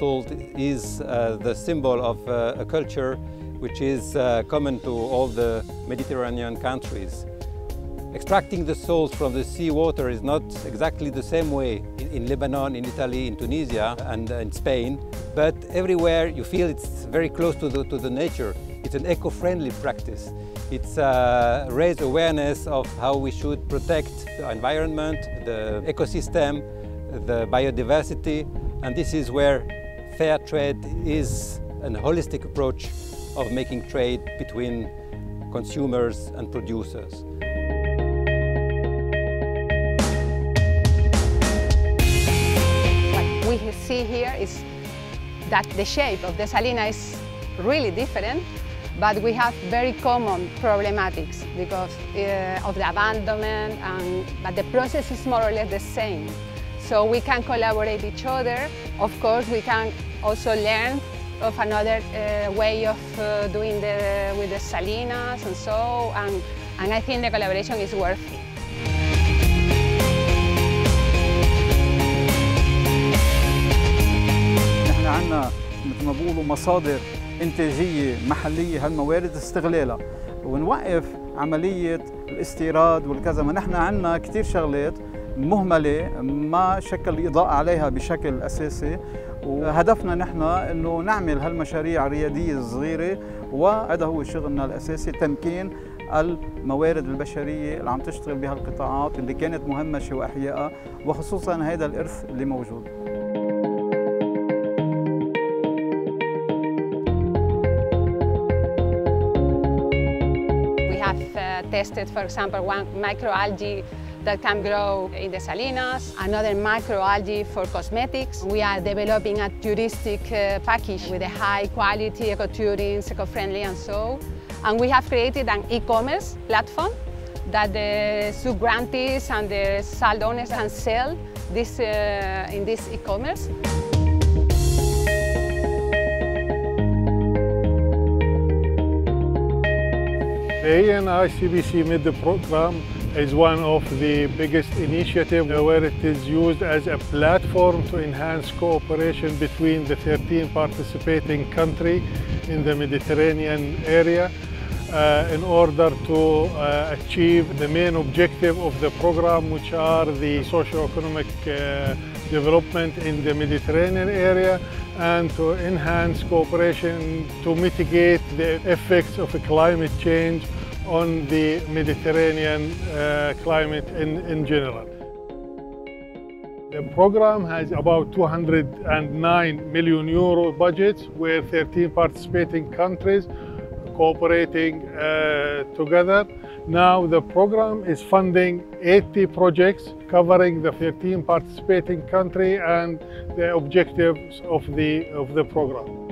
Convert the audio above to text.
is uh, the symbol of uh, a culture which is uh, common to all the Mediterranean countries. Extracting the salt from the seawater is not exactly the same way in, in Lebanon, in Italy, in Tunisia and in Spain, but everywhere you feel it's very close to the, to the nature. It's an eco-friendly practice. It's uh, raise awareness of how we should protect the environment, the ecosystem, the biodiversity, and this is where fair trade is an holistic approach of making trade between consumers and producers. What we see here is that the shape of the salina is really different, but we have very common problematics because uh, of the abandonment, and, but the process is more or less the same. So we can collaborate each other. Of course, we can also learn of another uh, way of uh, doing the, with the salinas and so, and, and I think the collaboration is worthy. نحن عندنا مثل ما بيقولوا مصادر إنتاجية محلية هالموارد استغلالها ونوقف عملية الاستيراد والكذا ما نحن عندنا كثير شغلات مهملة ما شكل الاضاءه عليها بشكل أساسي. وهدفنا نحن إنه نعمل هالمشاريع الريادية الصغيرة وهذا هو شغلنا الأساسي تمكين الموارد البشرية اللي عم تشتغل بهالقطاعات اللي كانت مهمشة واحيائها وخصوصا هذا الإرث اللي موجود. We have uh, tested, for example, one microalgae that can grow in the salinas, another microalgae for cosmetics. We are developing a touristic uh, package with a high quality, eco-tourings, eco-friendly and so. And we have created an e-commerce platform that the sub-grantees and the salt can sell this, uh, in this e-commerce. The ENI CBC MED program is one of the biggest initiatives where it is used as a platform to enhance cooperation between the 13 participating countries in the Mediterranean area uh, in order to uh, achieve the main objective of the program, which are the socio-economic uh, development in the Mediterranean area and to enhance cooperation to mitigate the effects of climate change on the Mediterranean uh, climate in, in general. The program has about 209 million euro budget with 13 participating countries cooperating uh, together. Now the program is funding 80 projects covering the 13 participating countries and the objectives of the, of the program.